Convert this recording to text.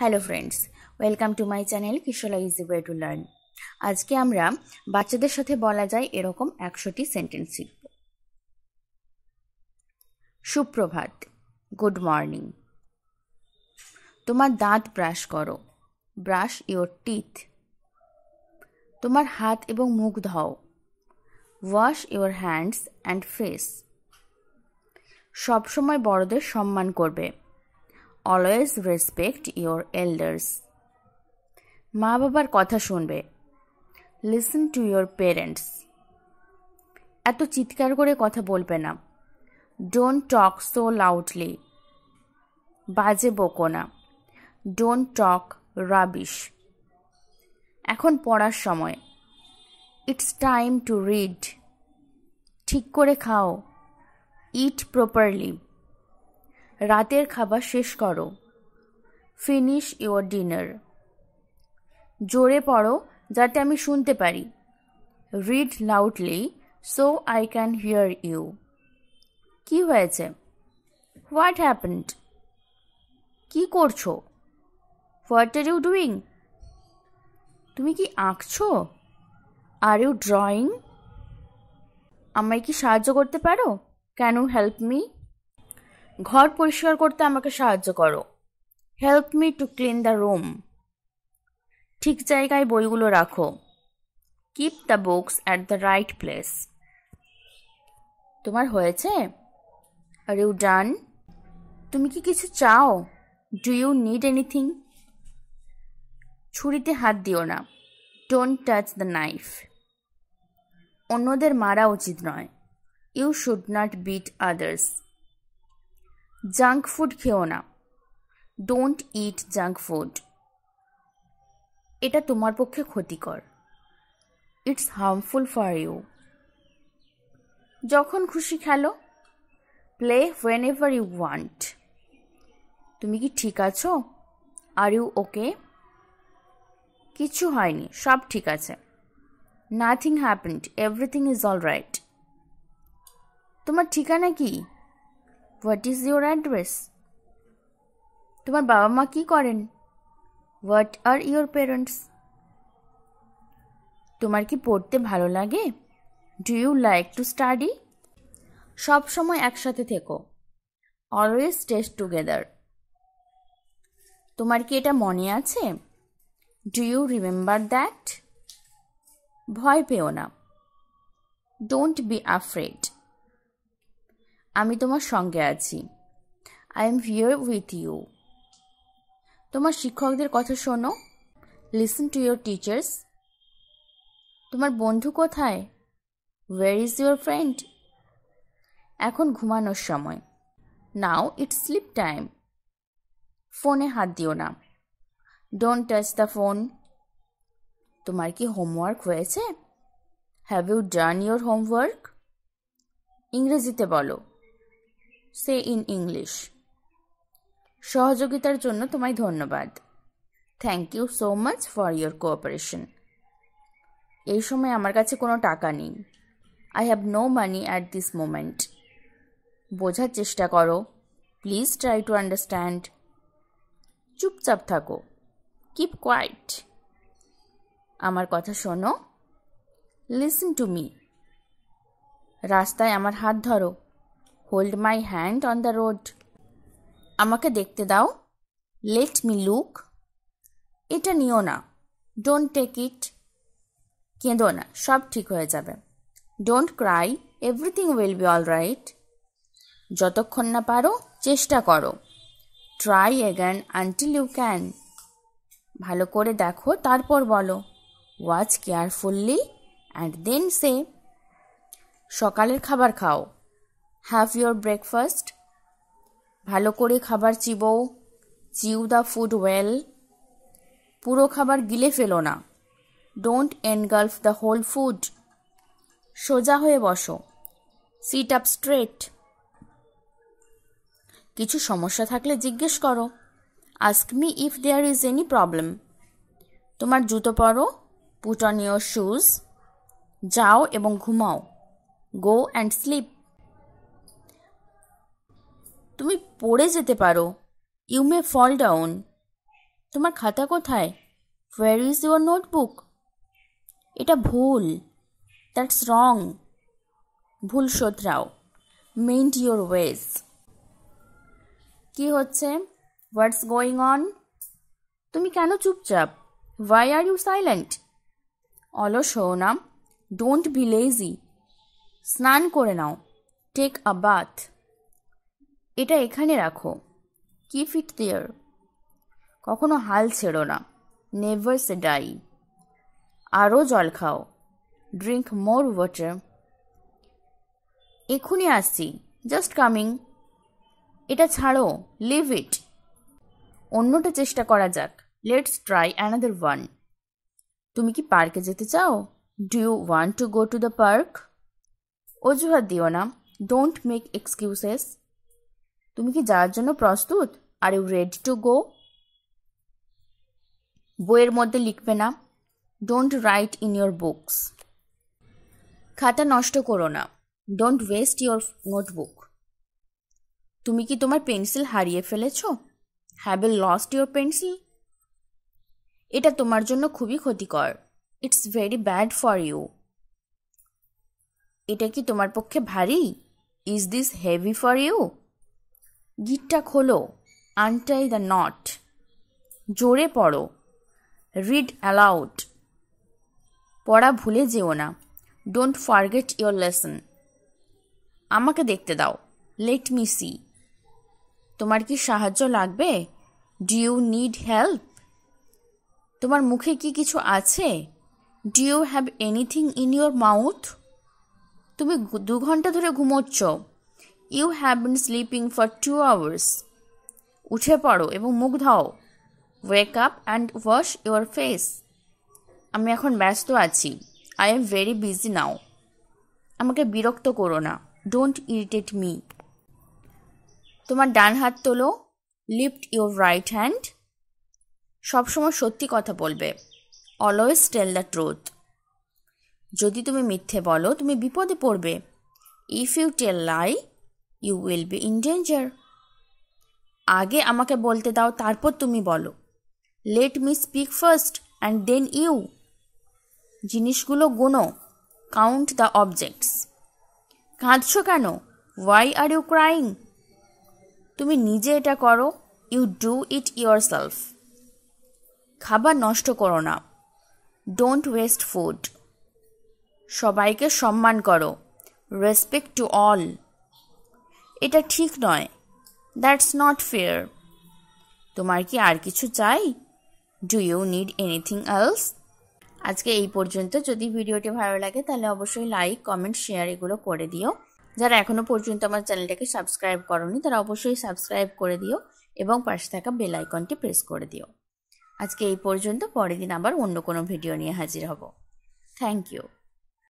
Hello friends welcome to my channel কিশোলা easy way to learn আজকে আমরা বাচ্চাদের সাথে বলা যায় এরকম একশোটি সেন্টেন্স শিখব। সুপ্রভাত। গুড মর্নিং তোমার দাঁত ব্রাশ করো। ব্রাশ ইওর টিথ তোমার হাত এবং মুখ ধাও। Wash your hands and face সবসময় বড়দের সম্মান করবে। অলওয়েজ রেসপেক্ট ইয়োর এল্ডার্স মা বাবার কথা শুনবে। লিসন টু ইয়োর পেরেন্টস এত চিৎকার করে কথা বলবে না। ডোন্ট টক সো লাউডলি বাজে বকো না। ডোন্ট টক রাবিশ এখন পড়ার সময়। ইটস টাইম টু রিড ঠিক করে খাও। ইট প্রপারলি রাতের খাবার শেষ করো। ফিনিশ ইওর ডিনার জোরে পড়ো যাতে আমি শুনতে পারি। Read loudly so I can hear you কি হয়েছে? হোয়াট হ্যাপেন্ড কি করছ? হোয়াট আর ইউ ডুইং তুমি কি আঁকছো? আর ইউ ড্রয়িং আমায় কি সাহায্য করতে পারো? ক্যান ইউ হেল্প মি ঘর পরিষ্কার করতে আমাকে সাহায্য করো। Help me to clean the room ঠিক জায়গায় বইগুলো রাখো। Keep the books at the right place তোমার হয়েছে? আর ইউ ডান তুমি কি কিছু চাও? ডু ইউ নিড এনিথিং ছুরিতে হাত দিও না। ডোন্ট টাচ দ্য নাইফ অন্যদের মারা উচিত নয়। You should not beat others junk food খেও না। ডোন্ট ইট জাঙ্ক ফুড এটা তোমার পক্ষে ক্ষতিকর। ইটস হার্মফুল ফর ইউ যখন খুশি খেলো play whenever you want তুমি কি ঠিক আছো? আর ইউ ওকে কিছু হয়নি, সব ঠিক আছে। Nothing happened everything is all right তোমার ঠিকানা কি? হোয়াট ইজ ইউর অ্যাড্রেস তোমার বাবা মা কি করেন? হোয়াট আর ইউর পেরেন্টস তোমার কি পড়তে ভালো লাগে? Do you like to study সব সময় একসাথে থেকো। অলওয়েজ টেস্ট টুগেদার তোমার কি এটা মনে আছে? ডু ইউ রিমেম্বার দ্যাট ভয় পেও না। ডোন্ট বি আফ্রেড আমি তোমার সঙ্গে আছি। I am here with you তোমার শিক্ষকদের কথা শোনো। লিসন টু ইয়োর টিচার্স তোমার বন্ধু কোথায়? ওয়ার ইজ ইউর ফ্রেন্ড এখন ঘুমানোর সময়। নাও ইটস স্লিপ টাইম ফোনে হাত দিও না। ডোন্ট টাচ দ্য ফোন তোমার কি হোমওয়ার্ক হয়েছে? Have you done your homework ইংরেজিতে বলো। Say in English. সহযোগিতার জন্য তোমায় ধন্যবাদ। Thank you so much for your cooperation এই সময় আমার কাছে কোনো টাকা নেই। I have no money at this moment বোঝার চেষ্টা করো। প্লিজ ট্রাই টু আন্ডারস্ট্যান্ড চুপচাপ থাকো। কিপ কোয়াইট আমার কথা শোনো। লিসন টু মি রাস্তায় আমার হাত ধরো। Hold my hand on the road আমাকে দেখতে দাও। লেট মি লুক এটা নিও না। ডোন্ট টেক ইট কেঁদো না। সব ঠিক হয়ে যাবে। Don't cry everything will be all right যতক্ষণ না পারো, চেষ্টা করো। Try again until you can ভালো করে দেখো, তারপর বলো। Watch carefully and then say সকালের খাবার খাও। হ্যাভ ইউর ব্রেকফাস্ট ভালো করে খাবার চিবো। চিউ দ্য ফুড ওয়েল পুরো খাবার গিলে ফেলো না। Don't engulf the whole food সোজা হয়ে বসো। সিট আপ স্ট্রেট কিছু সমস্যা থাকলে জিজ্ঞেস করো। Ask me if there is any problem তোমার জুতো পরো পুট অন ইয়োর শুজ যাও এবং ঘুমাও। গো অ্যান্ড স্লিপ তুমি পড়ে যেতে পারো। ইউ মে ফল ডাউন তোমার খাতা কোথায়? হোয়ার ইজ ইউর নোটবুক এটা ভুল। দ্যাটস রং ভুল শোধরাও। মেন্ট ইউর ওয়েজ কি হচ্ছে? হোয়াটস গোয়িং অন তুমি কেন চুপচাপ? ওয়াই আর ইউ সাইলেন্ট অলস হও না। ডোন্ট বি লেজি স্নান করে নাও। টেক আ বাথ এটা এখানে রাখো। কি ফিট দেয়ার কখনো হাল ছেড়ো না। নেভার সে ডাই আরও জল খাও। ড্রিঙ্ক মোর ওয়াটার এক্ষুনি আসছি। জাস্ট কামিং এটা ছাড়ো। লিভ ইট অন্যটা চেষ্টা করা যাক। লেটস ট্রাই অ্যানাদার ওয়ান তুমি কি পার্কে যেতে চাও? Do you want to go to the park অজুহাত দিও না। ডোন্ট মেক এক্সকিউসেস তুমি কি যাওয়ার জন্য প্রস্তুত? Are you ready to go বইয়ের মধ্যে লিখবে না। Don't write in your books খাতা নষ্ট করো না। ডোন্ট ওয়েস্ট ইয়োর নোটবুক তুমি কি তোমার পেন্সিল হারিয়ে ফেলেছ? Have a lost your pencil এটা তোমার জন্য খুবই ক্ষতিকর। It's very bad for you এটা কি তোমার পক্ষে ভারী? Is this heavy for you গিটটা খোলো, আনটাই দ্য নট। জোরে পড়ো, রিড অ্যালাউড। পড়া ভুলে যেও না, ডোন্ট ফারগেট ইয়োর লেসন। আমাকে দেখতে দাও, লেট মি সি। তোমার কি সাহায্য লাগবে? Do you need help? তোমার মুখে কি কিছু আছে? Do you have anything in your mouth? তুমি দু ঘণ্টা ধরে ঘুমোচ্ছ। You have been sleeping for two hours উঠে পড়ো এবং মুখ ধাও। Wake up and wash your face আমি এখন ব্যস্ত আছি। I am very busy now আমাকে বিরক্ত করো না। ডোন্ট ইরিটেট মি তোমার ডান হাত তোলো। লিফট ইউর রাইট হ্যান্ড সবসময় সত্যি কথা বলবে। অলওয়েজ টেল দ্য ট্রুথ যদি তুমি মিথ্যে বলো, তুমি বিপদে পড়বে। If you tell lie you will be in danger আগে আমাকে বলতে দাও, তারপর তুমি বলো। Let me speak first and then you জিনিসগুলো গোনো। কাউন্ট দ্য অবজেক্টস কাঁদছ কেন? ওয়াই আর ইউ ক্রাইং তুমি নিজে এটা করো। You do it yourself খাবার নষ্ট করো না। ডোন্ট ওয়েস্ট ফুড সবাইকে সম্মান করো। রেসপেক্ট টু অল এটা ঠিক নয়। দ্যাটস নট ফেয়ার তোমার কি আর কিছু চাই? Do you need anything else আজকে এই পর্যন্ত। যদি ভিডিওটি ভালো লাগে, তাহলে অবশ্যই লাইক কমেন্ট শেয়ার এগুলো করে দিও। যারা এখনও পর্যন্ত আমার চ্যানেলটাকে সাবস্ক্রাইব করনি, তারা অবশ্যই সাবস্ক্রাইব করে দিও এবং পাশে থাকা বেল আইকনটি প্রেস করে দিও। আজকে এই পর্যন্ত। পরের দিন আবার অন্য কোনো ভিডিও নিয়ে হাজির হব। Thank you